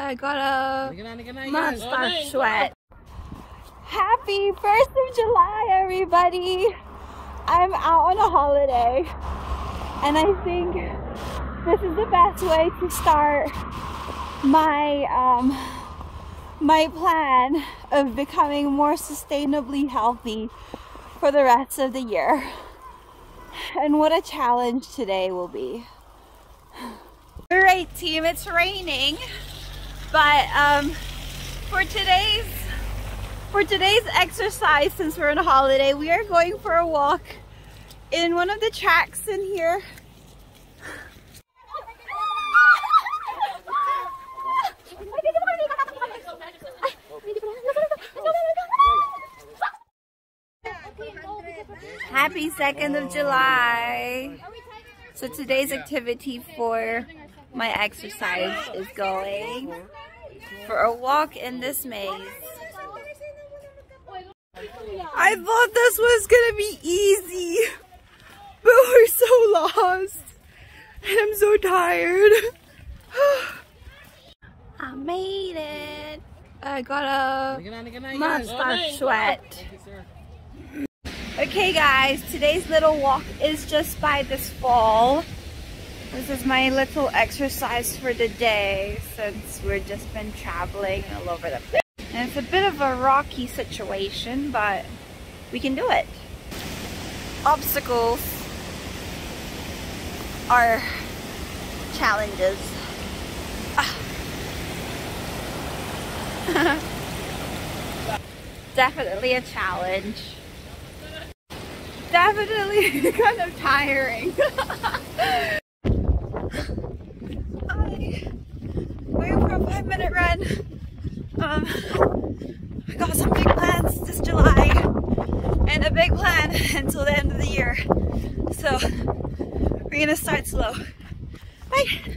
I got a mustache sweat. Happy 1st of July, everybody! I'm out on a holiday, and I think this is the best way to start my um, my plan of becoming more sustainably healthy for the rest of the year. And what a challenge today will be. All right, team, it's raining, but um, for today's for today's exercise, since we're on a holiday, we are going for a walk in one of the tracks in here. Happy 2nd of July! So today's activity for my exercise is going for a walk in this maze. I thought this was gonna be easy, but we're so lost. And I'm so tired. I made it. I got a mustache sweat. Okay guys, today's little walk is just by this fall. This is my little exercise for the day since we've just been traveling all over the place. And it's a bit of a rocky situation, but we can do it. Obstacles are challenges. Ah. Definitely a challenge definitely kind of tiring. I went for a five minute run. Um, I got some big plans this July and a big plan until the end of the year. So we're gonna start slow. Bye.